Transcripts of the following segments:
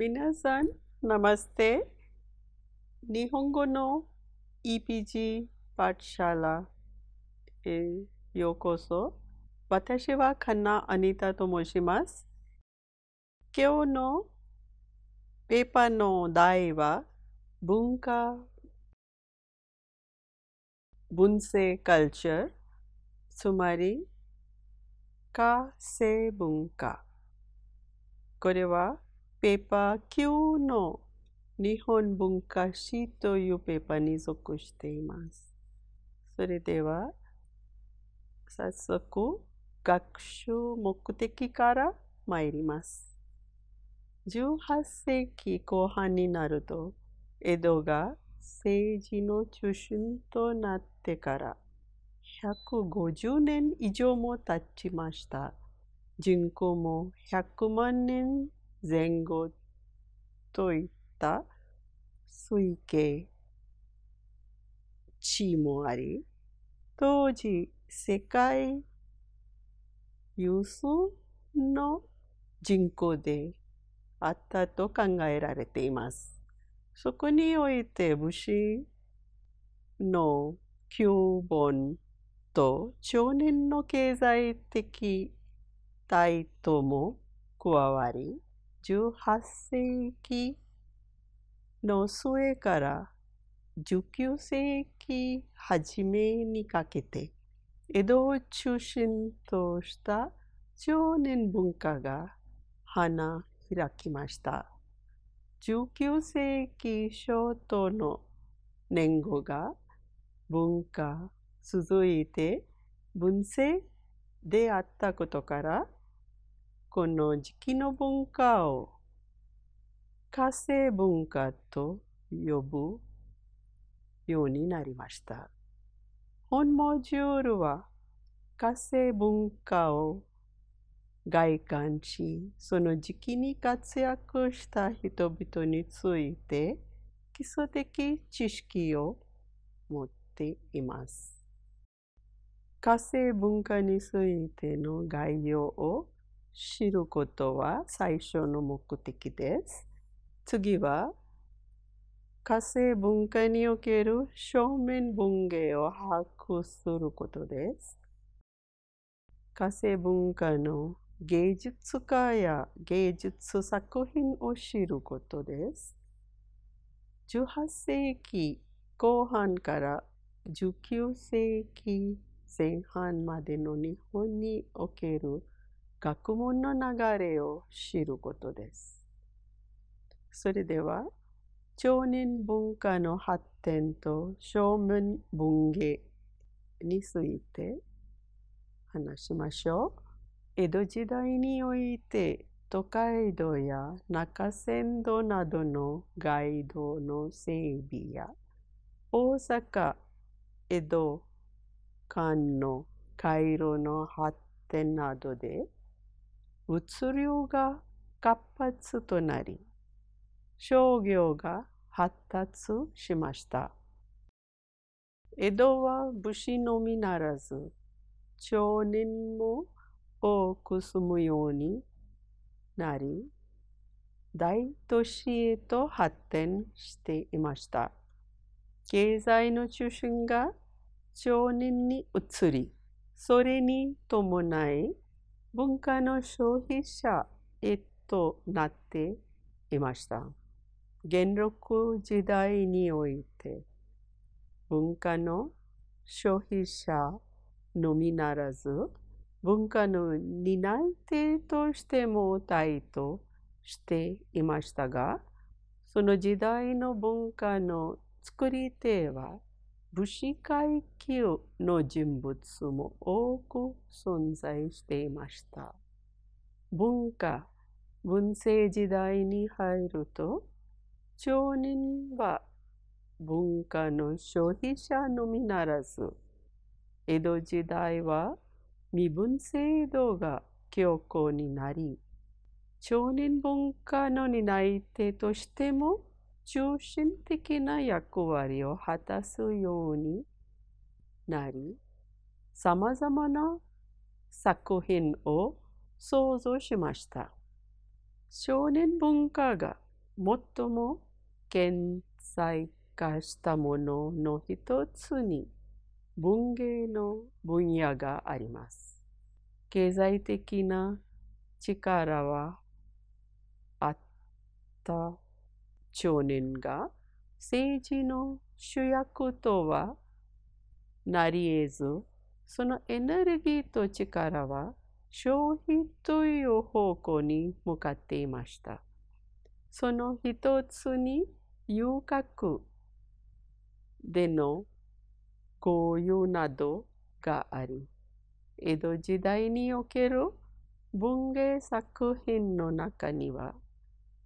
皆さん、ナマステ。日本語の EPG パートシャラへようこそ。私はカナ・アニタと申します。今日のペーパーの題は文化、文政カルチャー、つまり、化成文化。これはペーパー9の日本文化史というペーパーに属しています。それでは、早速、学習目的から参ります。18世紀後半になると、江戸が政治の中心となってから150年以上も経ちました。人口も100万人前後といった推計値もあり、当時世界有数の人口であったと考えられています。そこにおいて武士の旧本と少年の経済的態度も加わり、18世紀の末から19世紀初めにかけて、江戸を中心とした少年文化が花開きました。19世紀初頭の年号が文化続いて文政であったことから、この時期の文化を火星文化と呼ぶようになりました。本モジュールは火星文化を外観し、その時期に活躍した人々について基礎的知識を持っています。火星文化についての概要を知ることは最初の目的です。次は、火星文化における正面文芸を把握することです。火星文化の芸術家や芸術作品を知ることです。18世紀後半から19世紀前半までの日本における学問の流れを知ることです。それでは、町人文化の発展と正面文芸について話しましょう。江戸時代において都会道や中山道などの街道の整備や大阪、江戸、間の回路の発展などで物流が活発となり商業が発達しました。江戸は武士のみならず町人も多く住むようになり大都市へと発展していました。経済の中心が町人に移り、それに伴い文化の消費者へとなっていました。元禄時代において文化の消費者のみならず文化の担い手としても帯としていましたがその時代の文化の作り手は武士階級の人物も多く存在していました。文化、文政時代に入ると、町人は文化の消費者のみならず、江戸時代は身分制度が強固になり、町人文化の担い手としても中心的な役割を果たすようになり、さまざまな作品を創造しました。少年文化が最も顕在化したものの一つに文芸の分野があります。経済的な力はあった少年が政治の主役とはなり得ず、そのエネルギーと力は消費という方向に向かっていました。その一つに遊郭での交友などがあり、江戸時代における文芸作品の中には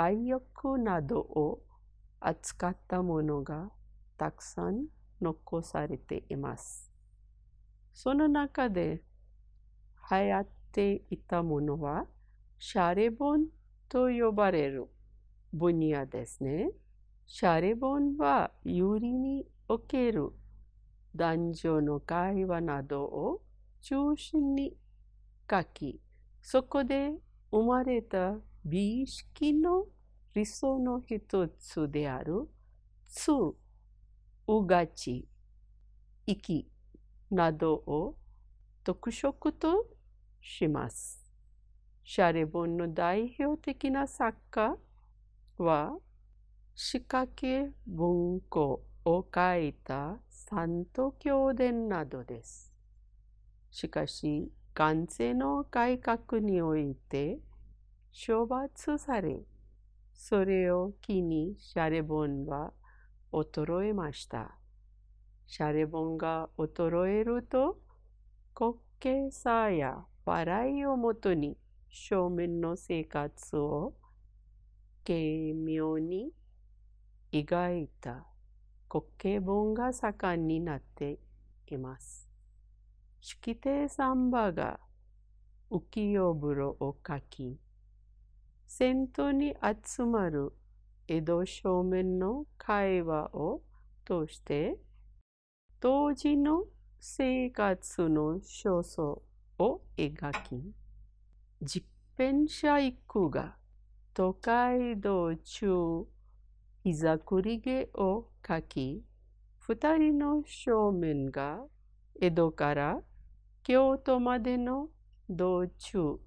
愛欲などを扱ったものがたくさん残されています。その中で流行っていたものはシャレ本と呼ばれる分野ですね。シャレ本は有利における男女の会話などを中心に書き、そこで生まれた美意識の理想の一つである、つ、うがち、息などを特色とします。シャレ本の代表的な作家は、仕掛け文庫を書いた三都教伝などです。しかし、完成の改革において処罰され、それを機にシャレ本は衰えました。シャレ本が衰えると、滑稽さや笑いをもとに正面の生活を軽妙に描いた滑稽本が盛んになっています。式亭サンバが浮世風呂を書き、銭湯に集まる江戸正面の会話を通して、当時の生活の所相を描き、実編者一句が都会道中膝くりげを書き、二人の正面が江戸から京都までの道中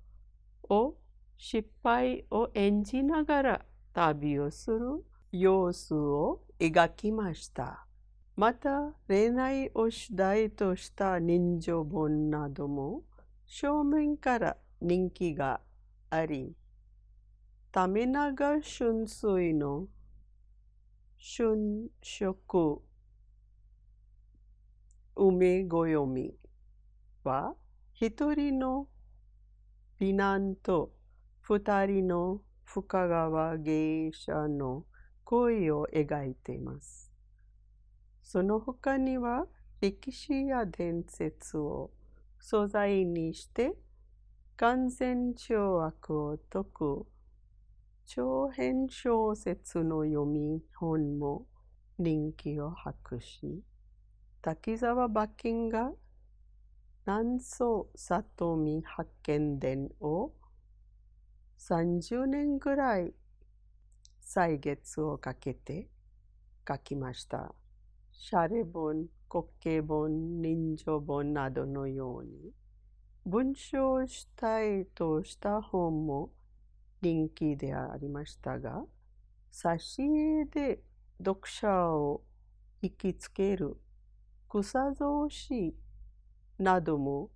を失敗を演じながら旅をする様子を描きました。また、恋愛を主題とした人情本なども正面から人気があり、ため長春水の春色梅ご読みは一人の美男と二人の深川芸者の恋を描いています。その他には歴史や伝説を素材にして完全懲悪を解く長編小説の読み本も人気を博し、滝沢馬琴が南宋里見発見伝を30年ぐらい歳月をかけて書きました。シャレ本、滑稽本、人情本などのように文章主体とした本も人気でありましたが、挿絵で読者を引きつける草草詩なども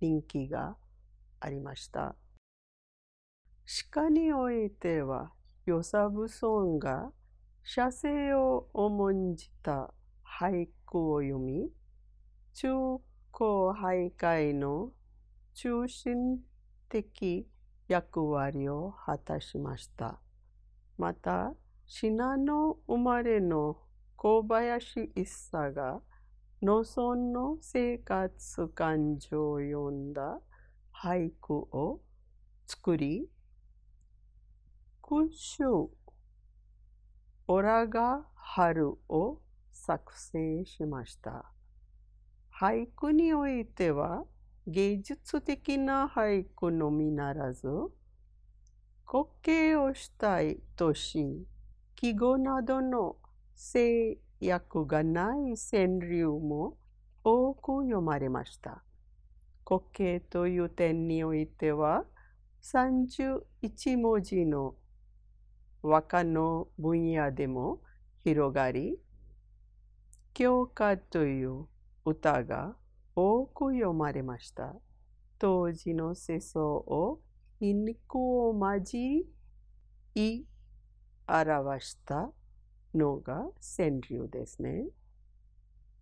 人気がありました。鹿においては、与謝武尊が写生を重んじた俳句を読み、中高俳会の中心的役割を果たしました。また、信濃生まれの小林一茶が農村の生活感情を読んだ俳句を作り、空、オラが春を作成しました。俳句においては、芸術的な俳句のみならず、滑稽をしたいとし、記号などの制約がない川柳も多く読まれました。滑稽という点においては、31文字の和歌の分野でも広がり、教科という歌が多く読まれました。当時の世相を皮肉を交い表したのが川柳ですね。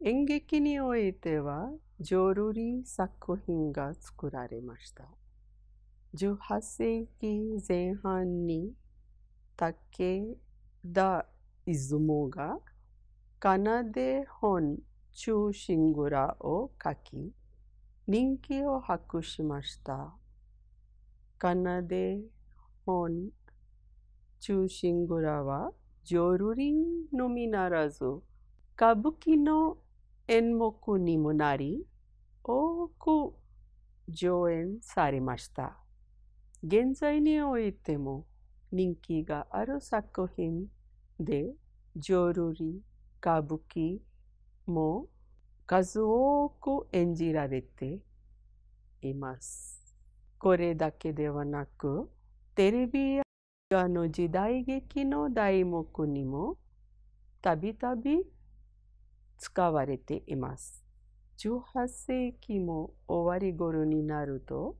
演劇においては、浄瑠璃作品が作られました。18世紀前半に武田出雲が奏で本中心蔵を書き、人気を博しました。奏で本中心蔵は浄瑠璃のみならず、歌舞伎の演目にもなり、多く上演されました。現在においても人気がある作品で、浄瑠璃、歌舞伎も数多く演じられています。これだけではなく、テレビやあの時代劇の題目にもたびたび使われています。18世紀も終わり頃になると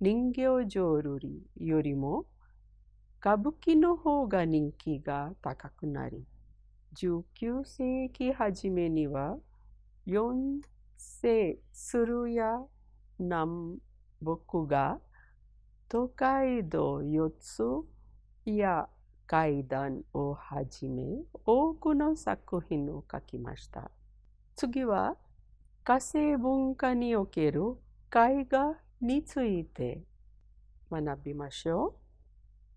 人形浄瑠璃よりも歌舞伎の方が人気が高くなり19世紀初めには四世鶴や南北が東海道四つや階段をはじめ多くの作品を書きました。次は火星文化における絵画について学びましょう。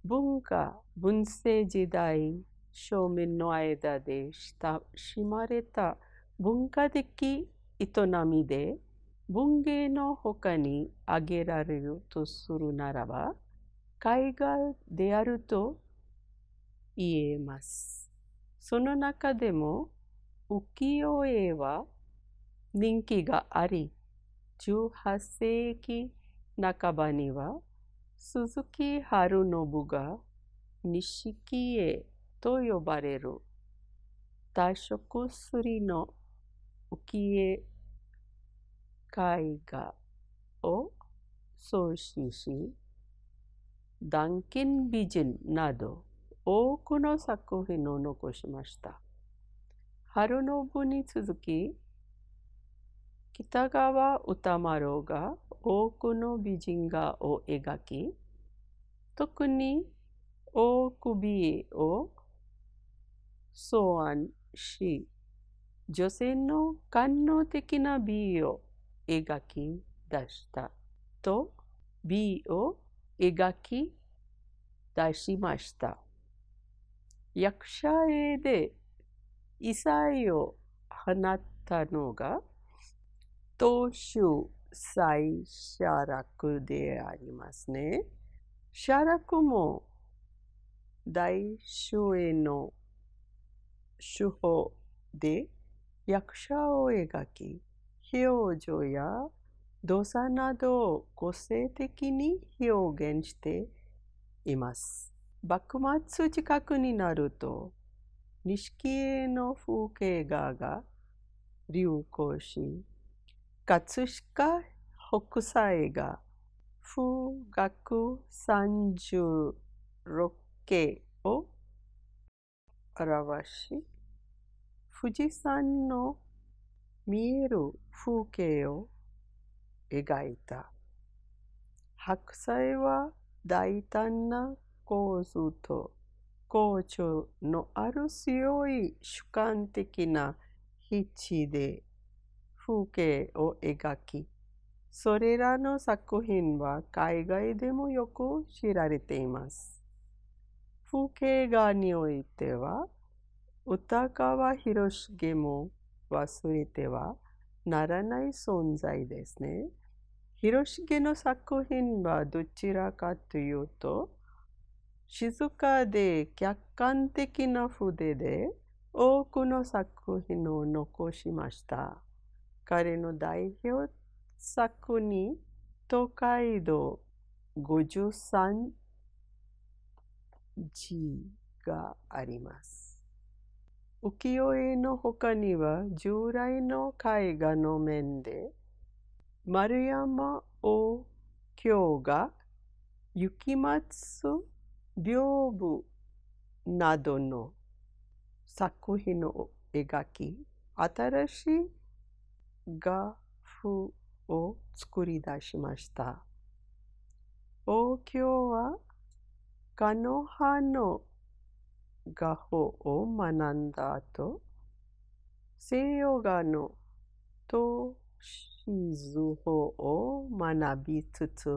文化、文政時代、庶民の間で親しまれた文化的営みで文芸の他に挙げられるとするならば、絵画であると言えます。その中でも浮世絵は人気があり、18世紀半ばには鈴木春信が錦絵と呼ばれる多色すりの浮世絵画を創始し、ダンケン美人など多くの作品を残しました。春信に続き、北川歌丸が多くの美人画を描き、特に大首を草案し、女性の官能的な美を描き出したと美を描き出しました。役者絵で異彩を放ったのが東州最写楽でありますね。写楽も大衆への手法で役者を描き、表情や動作などを個性的に表現しています。幕末近くになると、錦絵の風景画が流行し、葛飾北斎が風学36景を表し、富士山の見える風景を描いた。白菜は大胆な構図と好調のある強い主観的な筆致で風景を描き、それらの作品は海外でもよく知られています。風景画においては、歌川広重も忘れてはならない存在ですね。広重の作品はどちらかというと、静かで客観的な筆で多くの作品を残しました。彼の代表作に東海道53字があります。浮世絵の他には従来の絵画の面で丸山王京が雪松屏風などの作品を描き新しい画風を作り出しました。王教はガノハの画法を学んだ後、西洋画の東シ図法を学びつつ、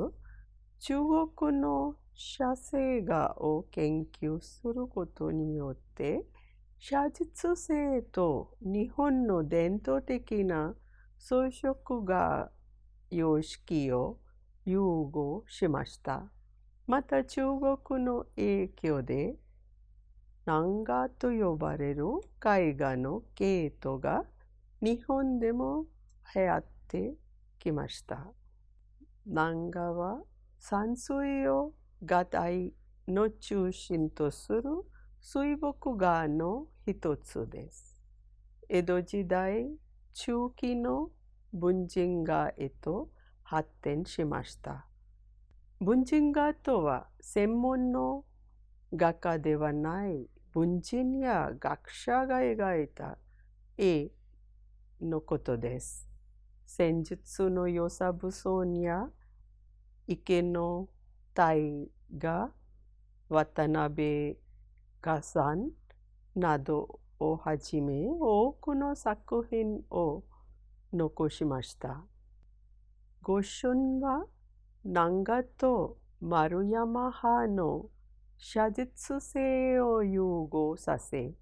中国の写生画を研究することによって、写実性と日本の伝統的な装飾画様式を融合しました。また中国の影響で南画と呼ばれる絵画の系統が日本でも流行ってきました。南画は山水を画題の中心とする水墨画の一つです。江戸時代中期の文人画へと発展しました。文人画とは専門の画家ではない文人や学者が描いた絵のことです。戦術の良さ武装や池の大が渡辺画さんなどをはじめ多くの作品を残しました。御春は南画と丸山派の写実性を融合させ、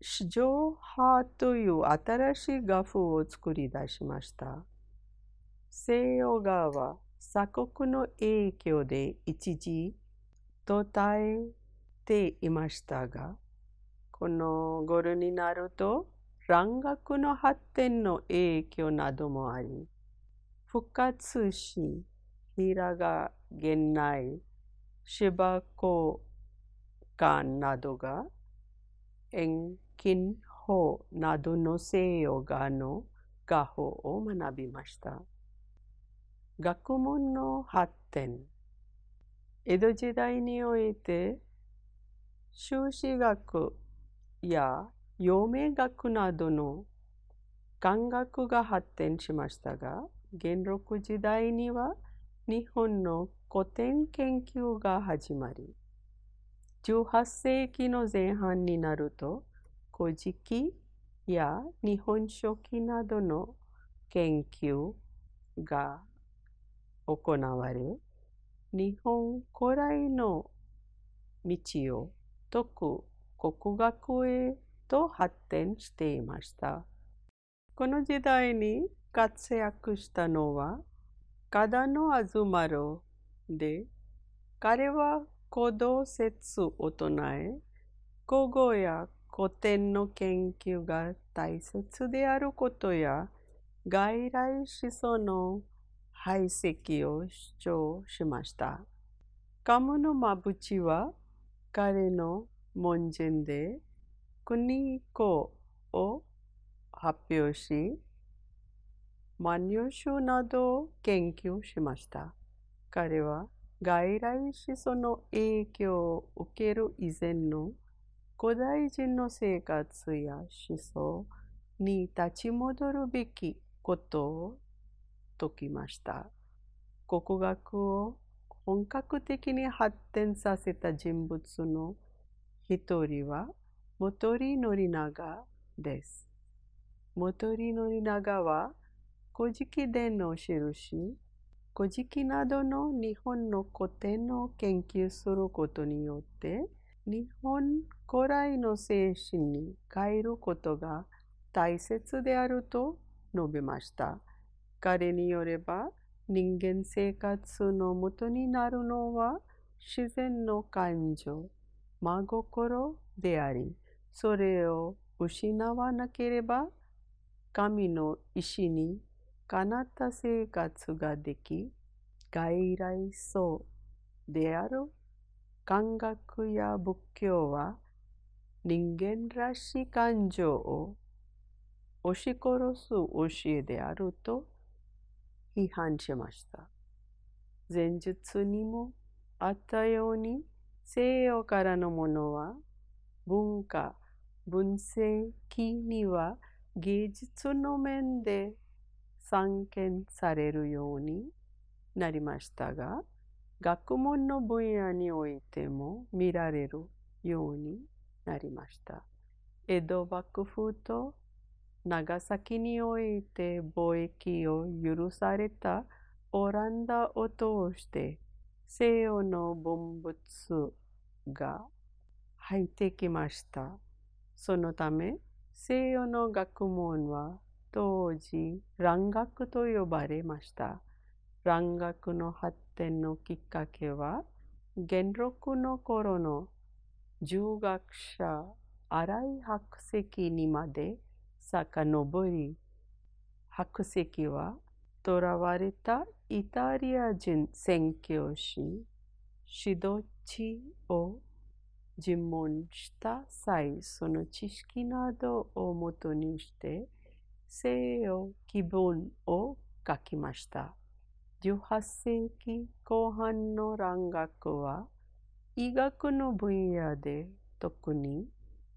史上派という新しい画風を作り出しました。西洋画は鎖国の影響で一時途絶えていましたが、この頃になると蘭学の発展の影響などもあり、復活し、平賀源内、芝公館などが遠近法などの西洋画の画法を学びました。学問の発展江戸時代において修士学や陽明学などの漢学が発展しましたが、元禄時代には日本の古典研究が始まり、18世紀の前半になると、古事記や日本書紀などの研究が行われ、日本古来の道を解く国学へと発展していました。この時代に活躍したのは、加野あずまろで、彼は古道説を唱え、古語や古典の研究が大切であることや、外来思想の排斥を主張しました。カムのまぶちは彼の門人で国語を発表し、万葉集などを研究しました。彼は外来思想の影響を受ける以前の古代人の生活や思想に立ち戻るべきことを説きました。国学を本格的に発展させた人物の一人は元利宣長です。元利宣長は古事記伝の印、古事記などの日本の古典を研究することによって、日本古来の精神に変えることが大切であると述べました。彼によれば、人間生活のもとになるのは自然の感情、真心であり、それを失わなければ、神の意志にかなった生活ができ、外来層である感覚や仏教は人間らしい感情を押し殺す教えであると批判しました。前述にもあったように西洋からのものは文化、分析には芸術の面で散見されるようになりましたが、学問の分野においても見られるようになりました。江戸幕府と長崎において貿易を許されたオランダを通して西洋の文物が入ってきました。そのため西洋の学問は当時蘭学と呼ばれました。蘭学の発展のきっかけは元禄の頃の儒学者荒井白石にまで遡り、白石は囚われたイタリア人宣教師、シドチを尋問した際、その知識などをもとにして、西洋気分を書きました。18世紀後半の蘭学は、医学の分野で特に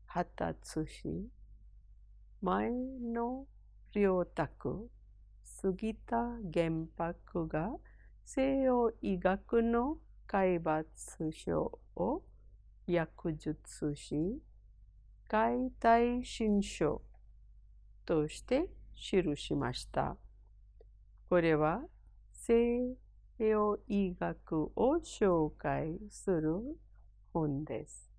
発達し、前の良卓、杉田玄白が西洋医学の海抜書を訳述し、解体新書として記しました。これは西洋医学を紹介する本です。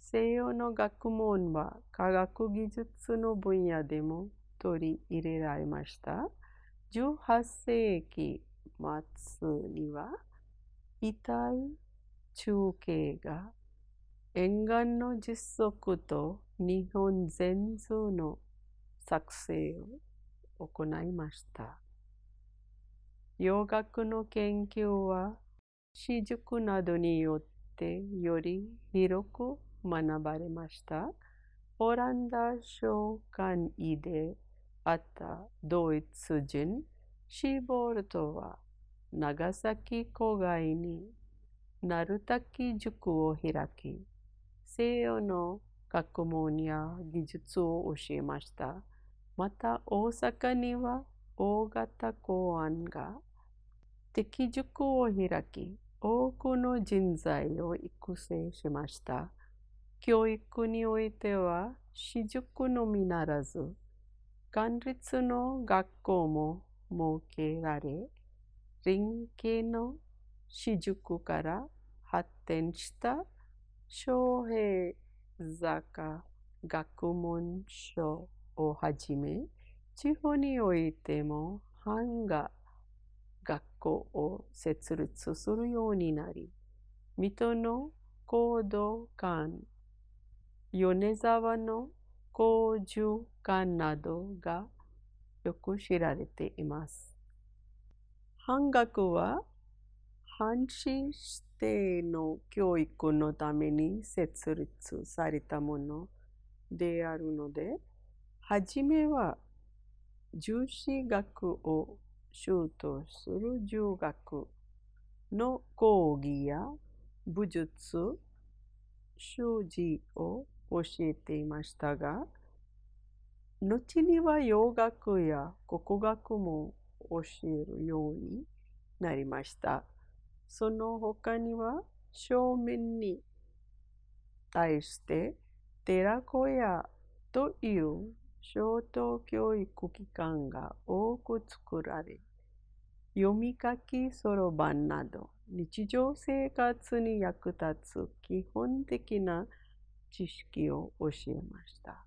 西洋の学問は科学技術の分野でも取り入れられました。18世紀末には遺体中継が沿岸の実測と日本全図の作成を行いました。洋学の研究は、私塾などによってより広く学ばれました。オランダ商館医であったドイツ人シーボルトは長崎郊外に鳴滝塾を開き、西洋の学問や技術を教えました。また大阪には大型公安が敵塾を開き、多くの人材を育成しました。教育においては、私塾のみならず、官立の学校も設けられ、林家の私塾から発展した昌平坂学問所をはじめ、地方においても藩が学校を設立するようになり、水戸の行動館米沢の工住館などがよく知られています。半額は半紙指定の教育のために設立されたものであるので、はじめは重視学を習とする儒学の講義や武術、習字を教えていましたが、後には洋楽や国学も教えるようになりました。その他には正面に対して寺子屋という小等教育機関が多く作られ、読み書きそろばんなど日常生活に役立つ基本的な知識を教えました。